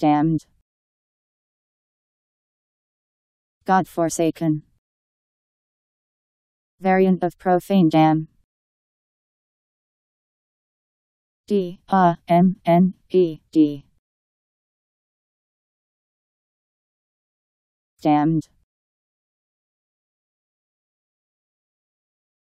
Damned. God forsaken. Variant of profane damn. D A M N E D. Damned.